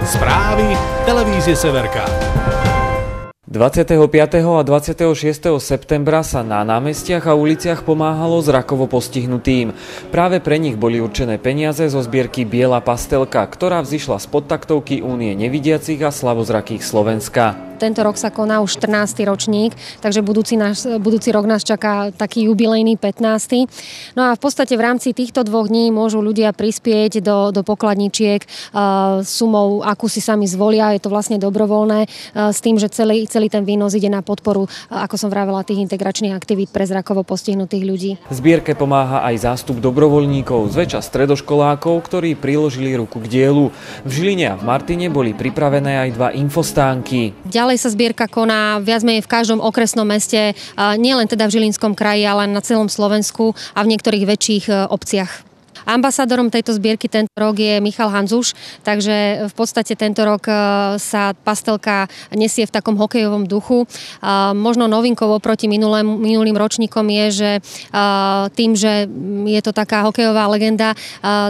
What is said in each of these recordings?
Správy televízie Severka. 25. a 26. septembra sa na námestiach a uliciach pomáhalo zrakovo postihnutým. Práve pre nich boli určené peniaze zo zbierky Biela pastelka, ktorá vzýšla z podtaktovky Únie nevidiacich a slavozrakých Slovenska. Tento rok sa koná už 14. ročník, takže budúci, náš, budúci rok nás čaká taký jubilejný 15. No a v podstate v rámci týchto dvoch dní môžu ľudia prispieť do, do pokladničiek uh, sumou, akú si sami zvolia. Je to vlastne dobrovoľné uh, s tým, že celý, celý ten výnos ide na podporu, uh, ako som vravela, tých integračných aktivít pre zrakovo postihnutých ľudí. Zbierke pomáha aj zástup dobrovoľníkov, zväčša stredoškolákov, ktorí priložili ruku k dielu. V Žiline a v Martine boli pripravené aj dva infostánky. Ďalej sa zbierka koná viac menej v každom okresnom meste, nielen teda v Žilinskom kraji, ale na celom Slovensku a v niektorých väčších e, obciach. Ambasádorom tejto zbierky tento rok je Michal Hanzuš, takže v podstate tento rok e, sa pastelka nesie v takom hokejovom duchu. Možno novinkou oproti minulým, minulým ročníkom je, že tým, že je to taká hokejová legenda,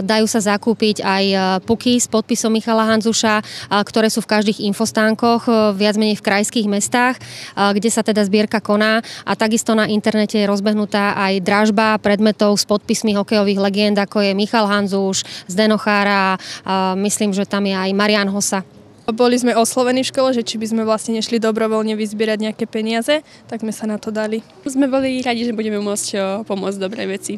dajú sa zakúpiť aj puky s podpisom Michala Hanzuša, ktoré sú v každých infostánkoch, e, viac menej v krajských mestách, kde sa teda zbierka koná a takisto na internete je rozbehnutá aj dražba predmetov s podpismi hokejových legend, ako je Michal Hanzuš, Zdeno Chára, myslím, že tam je aj Marian Hosa. Boli sme oslovení v škole, že či by sme vlastne nešli dobrovoľne vyzbierať nejaké peniaze, tak sme sa na to dali. Sme boli radi, že budeme môcť pomôcť dobrej veci.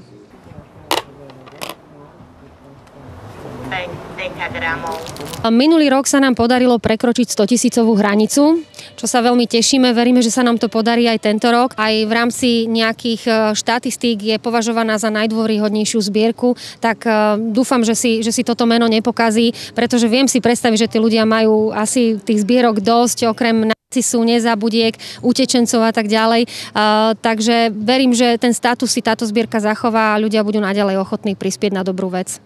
Minulý rok sa nám podarilo prekročiť 100 tisícovú hranicu, čo sa veľmi tešíme. Veríme, že sa nám to podarí aj tento rok. Aj v rámci nejakých e, štatistík je považovaná za najdôvryhodnejšiu zbierku, tak e, dúfam, že si, že si toto meno nepokazí, pretože viem si predstaviť, že tí ľudia majú asi tých zbierok dosť, okrem sú nezabudiek, utečencov a tak ďalej. Uh, takže verím, že ten status si táto zbierka zachová a ľudia budú naďalej ochotní prispieť na dobrú vec.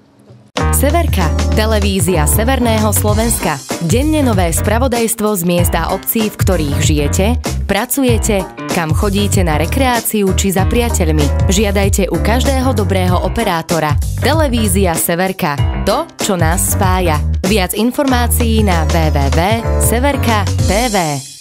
Severka, televízia Severného Slovenska. Denne nové spravodajstvo z miesta obcí, v ktorých žijete, pracujete, kam chodíte na rekreáciu či za priateľmi. Žiadajte u každého dobrého operátora. Televízia Severka. To, čo nás spája. Viac informácií na www.severka.tv.